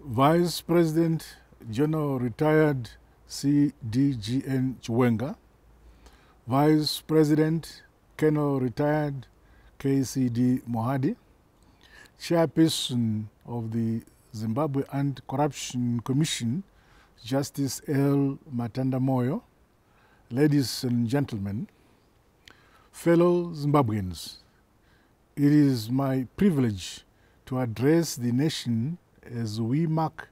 Vice President General Retired CDGN Chiwenga, Vice President Colonel Retired KCD Mohadi, Chairperson of the Zimbabwe Anti-Corruption Commission, Justice L. Matanda Moyo, ladies and gentlemen, fellow Zimbabweans, it is my privilege to address the nation as we mark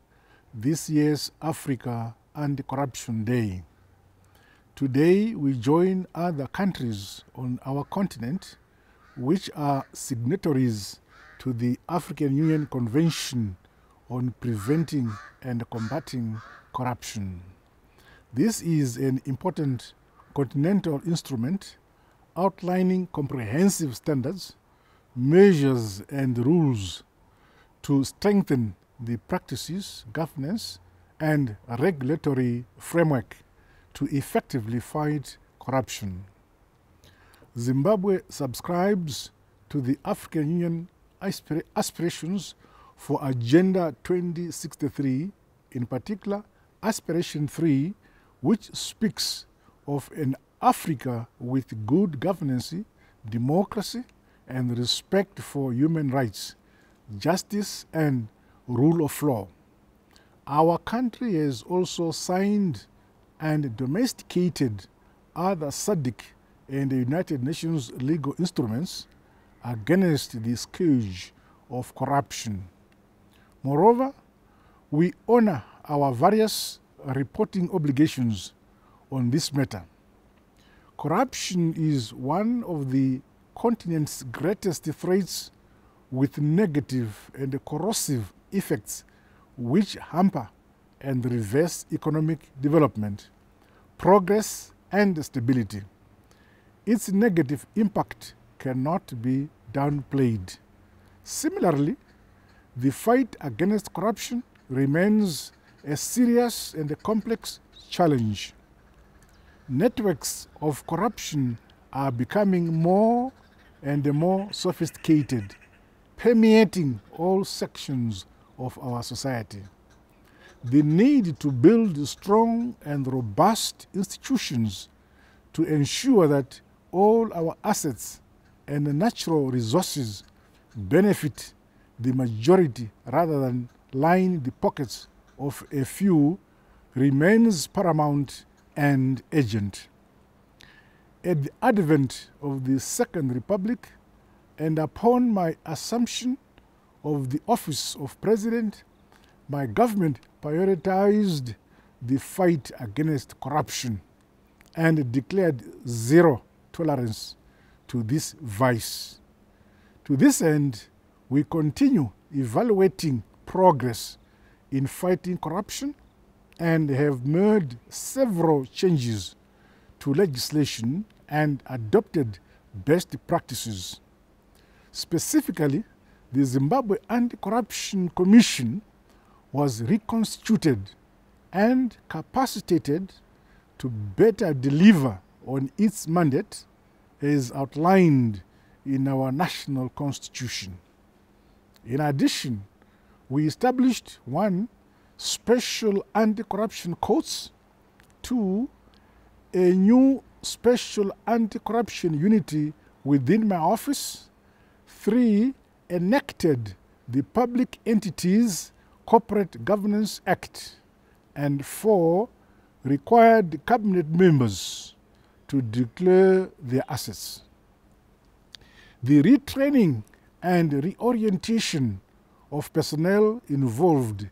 this year's Africa Anti-Corruption Day. Today we join other countries on our continent which are signatories to the African Union Convention on Preventing and Combating Corruption. This is an important continental instrument outlining comprehensive standards, measures and rules to strengthen the practices, governance and regulatory framework to effectively fight corruption. Zimbabwe subscribes to the African Union aspir aspirations for Agenda 2063, in particular Aspiration 3, which speaks of an Africa with good governance, democracy, and respect for human rights, justice, and rule of law. Our country has also signed and domesticated other SADC and the United Nations legal instruments against the scourge of corruption. Moreover, we honor our various reporting obligations on this matter. Corruption is one of the continent's greatest threats with negative and corrosive effects which hamper and reverse economic development, progress and stability. Its negative impact cannot be downplayed. Similarly, the fight against corruption remains a serious and a complex challenge. Networks of corruption are becoming more and more sophisticated, permeating all sections of our society. The need to build strong and robust institutions to ensure that all our assets and natural resources benefit the majority rather than line the pockets of a few remains paramount and urgent. At the advent of the Second Republic and upon my assumption of the office of President, my government prioritized the fight against corruption and declared zero tolerance to this vice. To this end, we continue evaluating progress in fighting corruption and have made several changes to legislation and adopted best practices. Specifically, the Zimbabwe Anti-Corruption Commission was reconstituted and capacitated to better deliver on its mandate as outlined in our national constitution. In addition, we established one, special anti-corruption courts, two, a new special anti-corruption unity within my office, three, enacted the Public Entities Corporate Governance Act, and four, required cabinet members to declare their assets. The retraining and reorientation of personnel involved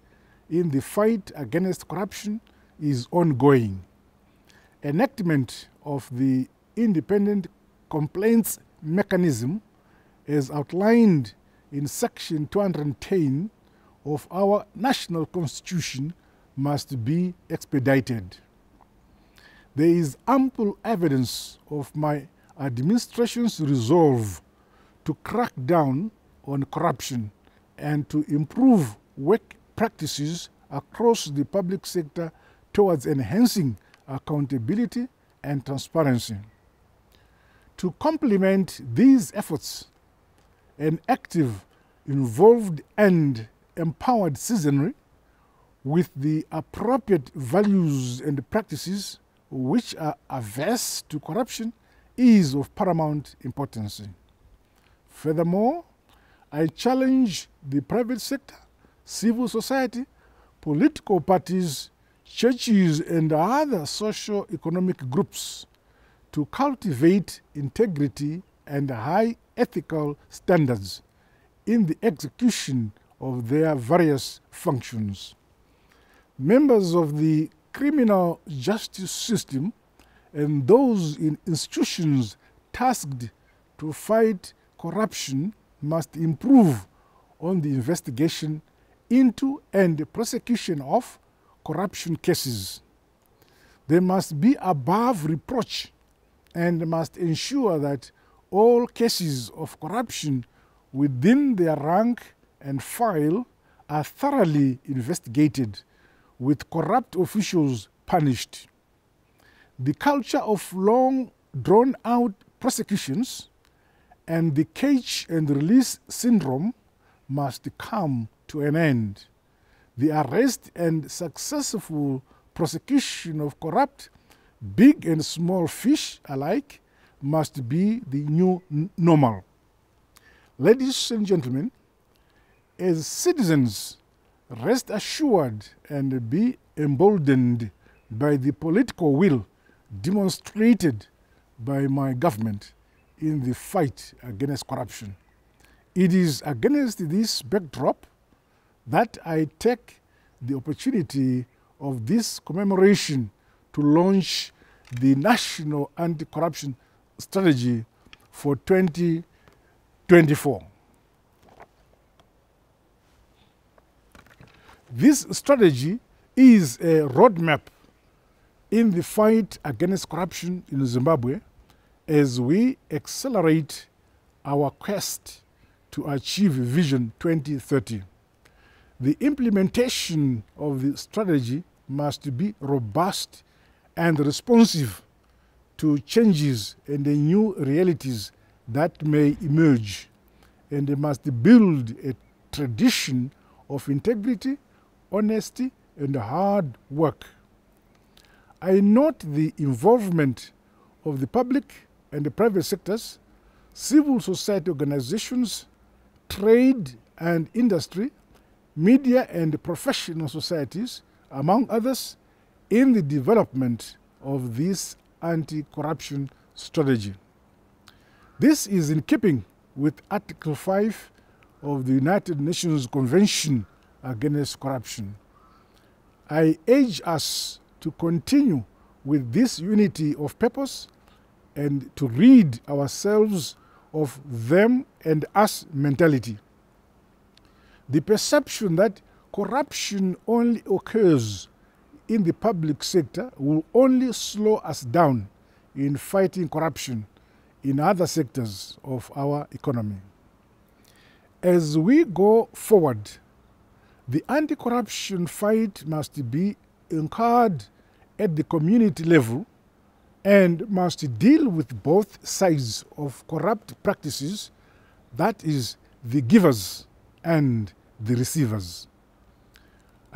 in the fight against corruption is ongoing. Enactment of the independent complaints mechanism as outlined in section 210 of our national constitution must be expedited. There is ample evidence of my administration's resolve to crack down on corruption and to improve work practices across the public sector towards enhancing accountability and transparency. To complement these efforts, an active, involved and empowered citizenry with the appropriate values and practices which are averse to corruption is of paramount importance. Furthermore, I challenge the private sector, civil society, political parties, churches, and other socio economic groups to cultivate integrity and high ethical standards in the execution of their various functions. Members of the criminal justice system and those in institutions tasked to fight corruption must improve on the investigation into and prosecution of corruption cases. They must be above reproach and must ensure that all cases of corruption within their rank and file are thoroughly investigated with corrupt officials punished. The culture of long drawn out prosecutions and the catch and release syndrome must come to an end. The arrest and successful prosecution of corrupt, big and small fish alike must be the new normal. Ladies and gentlemen, as citizens, rest assured and be emboldened by the political will demonstrated by my government in the fight against corruption. It is against this backdrop that I take the opportunity of this commemoration to launch the National Anti-Corruption Strategy for 2024. This strategy is a roadmap in the fight against corruption in Zimbabwe as we accelerate our quest to achieve Vision 2030. The implementation of the strategy must be robust and responsive to changes and the new realities that may emerge, and they must build a tradition of integrity, honesty, and hard work. I note the involvement of the public and the private sectors, civil society organizations, trade and industry, media and professional societies, among others, in the development of this anti-corruption strategy. This is in keeping with Article 5 of the United Nations Convention Against Corruption. I urge us to continue with this unity of purpose and to rid ourselves of them and us mentality. The perception that corruption only occurs in the public sector will only slow us down in fighting corruption in other sectors of our economy. As we go forward, the anti corruption fight must be incurred at the community level and must deal with both sides of corrupt practices that is, the givers and the receivers.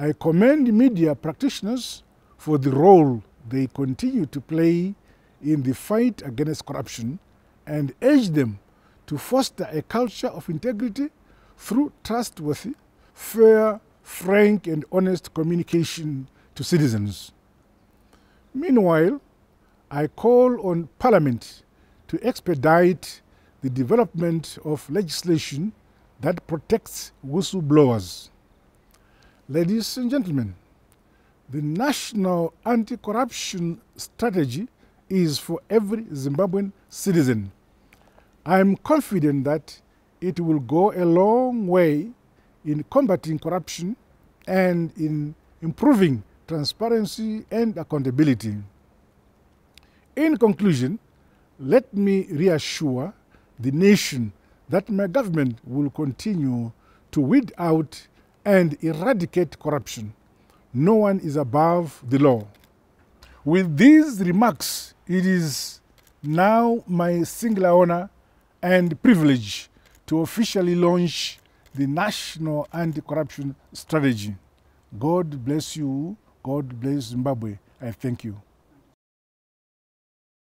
I commend media practitioners for the role they continue to play in the fight against corruption and urge them to foster a culture of integrity through trustworthy, fair, frank, and honest communication to citizens. Meanwhile, I call on Parliament to expedite the development of legislation that protects whistleblowers. Ladies and gentlemen, the National Anti-Corruption Strategy is for every Zimbabwean citizen. I am confident that it will go a long way in combating corruption and in improving transparency and accountability. In conclusion, let me reassure the nation that my government will continue to weed out and eradicate corruption. No one is above the law. With these remarks, it is now my singular honor and privilege to officially launch the National Anti-Corruption Strategy. God bless you. God bless Zimbabwe. I thank you.